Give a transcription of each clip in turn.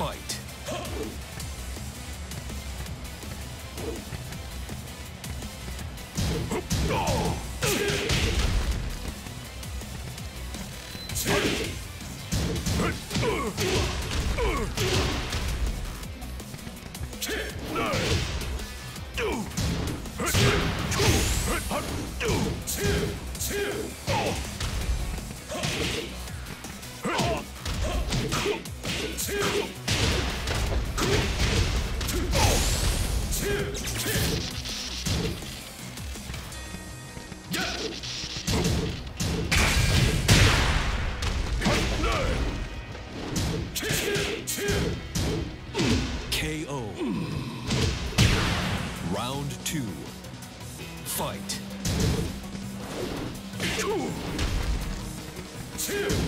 Fight. KO. Bye,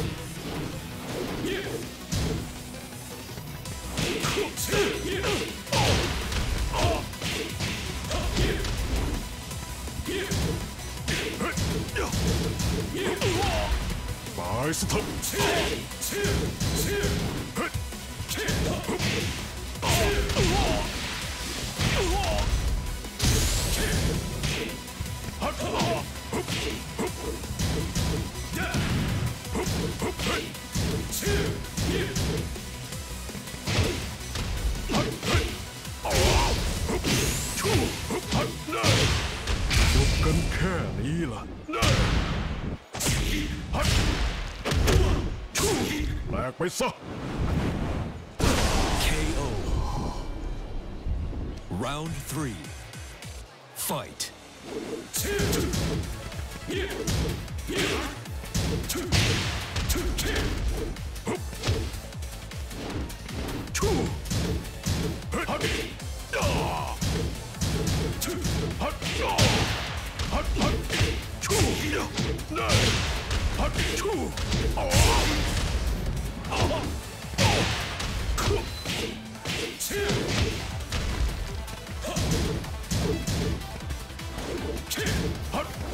KO. Round 3. Fight. Two.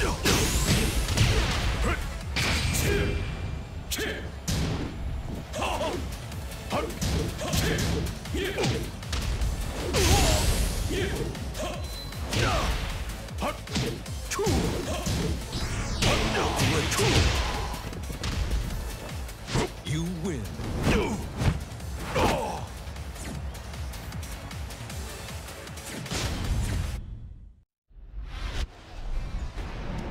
You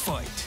Fight.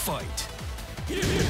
Fight!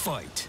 Fight.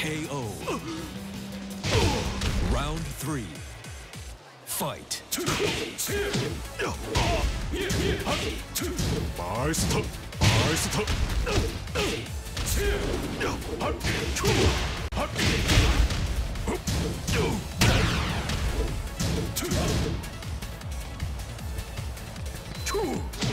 KO. Round three. fight. 마이스터, 마이스터. Two.